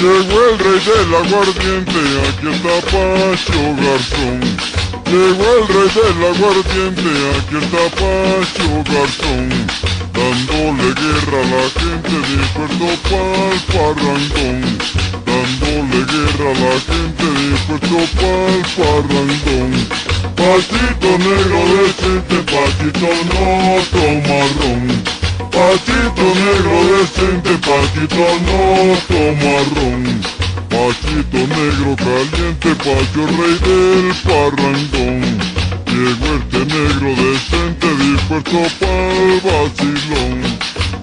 rey del aguardiente, aquí está Pacho Garzón. Llegó el rey del aguardiente, aquí está Pacho Garzón. Dándole guerra a la gente de Puerto Pal Parrandón. Dándole guerra a la gente de Puerto Pal Parrandón. Pachito negro decente, Pachito no toma. Pachito negro decente, Pachito no toma ron. Pachito negro caliente, Pacho rey del parrandón. Llegó este negro decente dispuesto pa'l vacilón.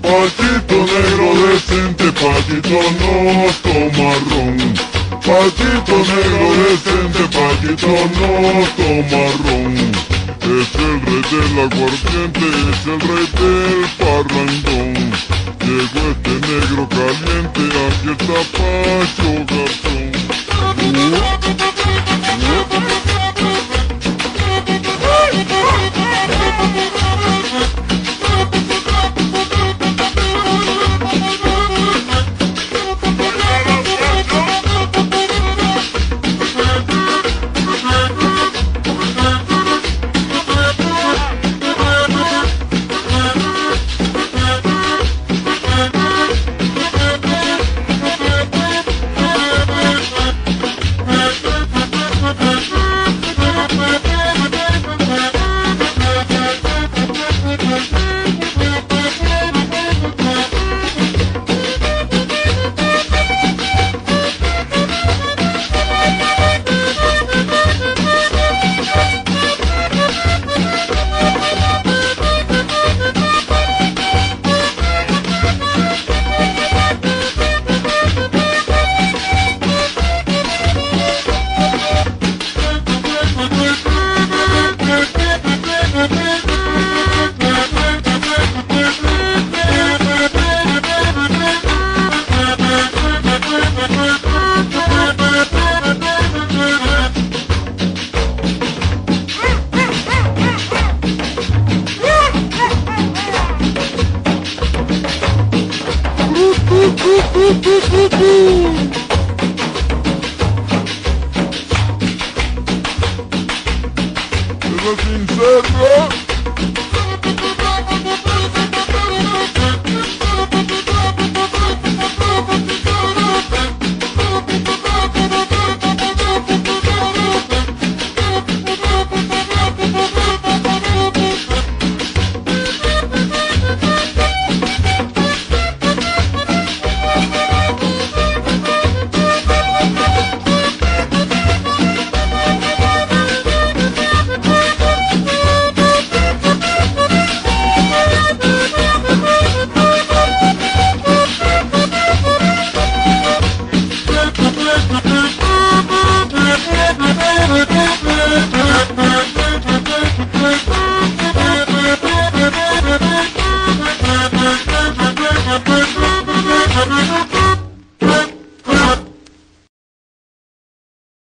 Pachito negro decente, Pachito no toma ron. Pachito negro decente, Pachito no toma ron. Es el rey del aguardiente, es el rey del parrandón. Llegó este negro caliente, aquí está Pacho Garzón. Es Thank you.